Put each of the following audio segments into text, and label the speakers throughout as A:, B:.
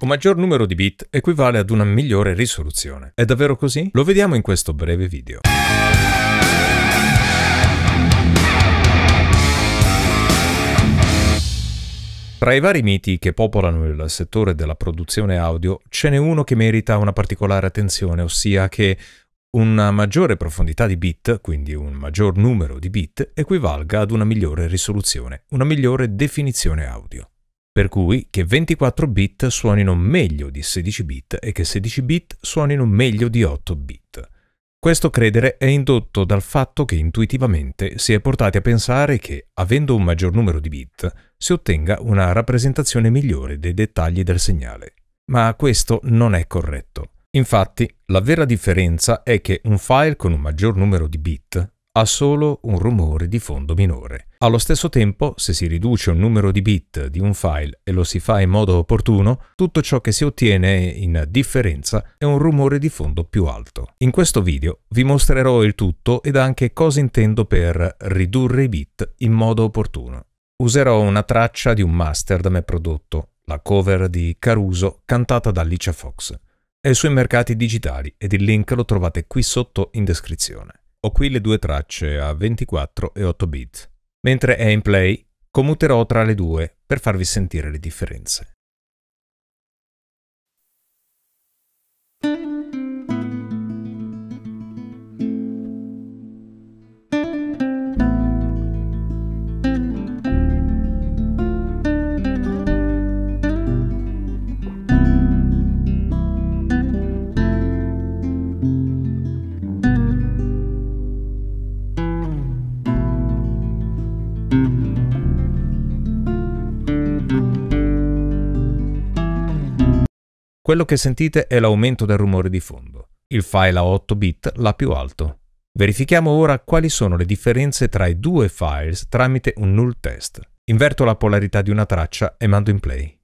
A: Un maggior numero di bit equivale ad una migliore risoluzione. È davvero così? Lo vediamo in questo breve video. Tra i vari miti che popolano il settore della produzione audio, ce n'è uno che merita una particolare attenzione, ossia che una maggiore profondità di bit, quindi un maggior numero di bit, equivalga ad una migliore risoluzione, una migliore definizione audio. Per cui che 24 bit suonino meglio di 16 bit e che 16 bit suonino meglio di 8 bit. Questo credere è indotto dal fatto che intuitivamente si è portati a pensare che, avendo un maggior numero di bit, si ottenga una rappresentazione migliore dei dettagli del segnale. Ma questo non è corretto. Infatti, la vera differenza è che un file con un maggior numero di bit ha solo un rumore di fondo minore. Allo stesso tempo, se si riduce un numero di bit di un file e lo si fa in modo opportuno, tutto ciò che si ottiene in differenza è un rumore di fondo più alto. In questo video vi mostrerò il tutto ed anche cosa intendo per ridurre i bit in modo opportuno. Userò una traccia di un master da me prodotto, la cover di Caruso cantata da Alicia Fox. È sui mercati digitali ed il link lo trovate qui sotto in descrizione. Ho qui le due tracce a 24 e 8 bit. Mentre è in play, commuterò tra le due per farvi sentire le differenze. Quello che sentite è l'aumento del rumore di fondo. Il file a 8 bit l'ha più alto. Verifichiamo ora quali sono le differenze tra i due files tramite un null test. Inverto la polarità di una traccia e mando in play.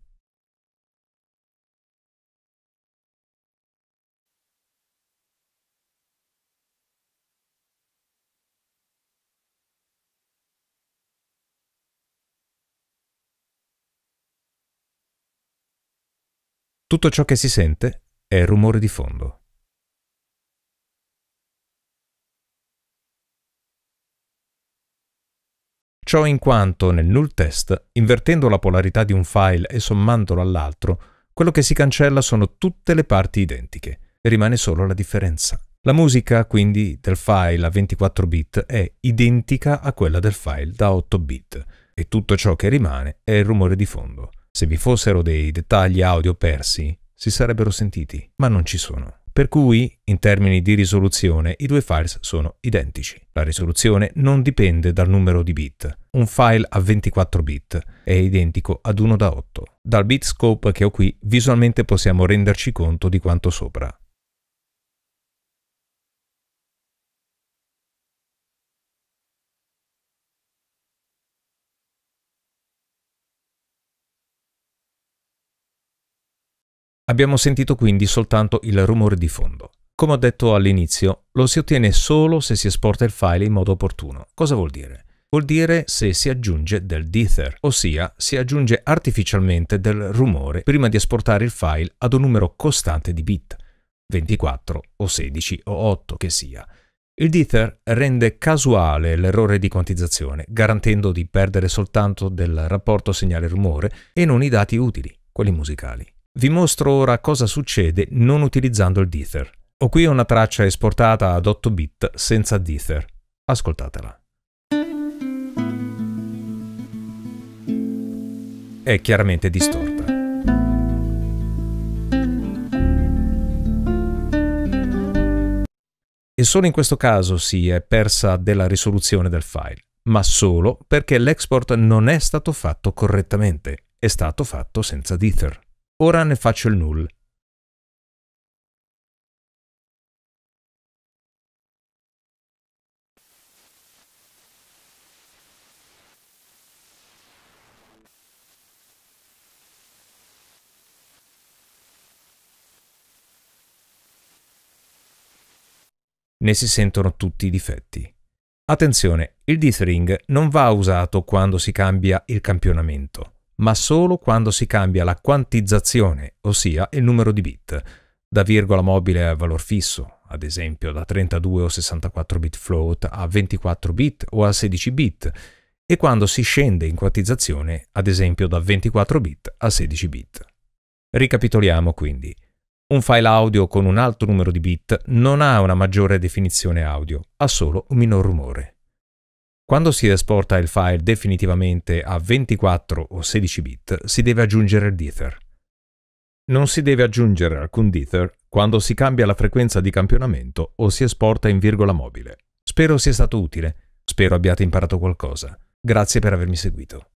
A: Tutto ciò che si sente è rumore di fondo. Ciò in quanto nel null test, invertendo la polarità di un file e sommandolo all'altro, quello che si cancella sono tutte le parti identiche, rimane solo la differenza. La musica, quindi, del file a 24 bit è identica a quella del file da 8 bit e tutto ciò che rimane è il rumore di fondo. Se vi fossero dei dettagli audio persi, si sarebbero sentiti, ma non ci sono. Per cui, in termini di risoluzione, i due files sono identici. La risoluzione non dipende dal numero di bit. Un file a 24 bit è identico ad uno da 8. Dal bit scope che ho qui, visualmente possiamo renderci conto di quanto sopra. Abbiamo sentito quindi soltanto il rumore di fondo. Come ho detto all'inizio, lo si ottiene solo se si esporta il file in modo opportuno. Cosa vuol dire? Vuol dire se si aggiunge del dither, ossia si aggiunge artificialmente del rumore prima di esportare il file ad un numero costante di bit, 24 o 16 o 8 che sia. Il dither rende casuale l'errore di quantizzazione, garantendo di perdere soltanto del rapporto segnale-rumore e non i dati utili, quelli musicali. Vi mostro ora cosa succede non utilizzando il Dither. Ho qui una traccia esportata ad 8 bit senza Dither. Ascoltatela. È chiaramente distorta. E solo in questo caso si è persa della risoluzione del file, ma solo perché l'export non è stato fatto correttamente, è stato fatto senza Dither. Ora ne faccio il null. Ne si sentono tutti i difetti. Attenzione, il dithering non va usato quando si cambia il campionamento ma solo quando si cambia la quantizzazione, ossia il numero di bit, da virgola mobile a valor fisso, ad esempio da 32 o 64 bit float a 24 bit o a 16 bit, e quando si scende in quantizzazione, ad esempio da 24 bit a 16 bit. Ricapitoliamo quindi. Un file audio con un alto numero di bit non ha una maggiore definizione audio, ha solo un minor rumore. Quando si esporta il file definitivamente a 24 o 16 bit, si deve aggiungere il dither. Non si deve aggiungere alcun dither quando si cambia la frequenza di campionamento o si esporta in virgola mobile. Spero sia stato utile, spero abbiate imparato qualcosa. Grazie per avermi seguito.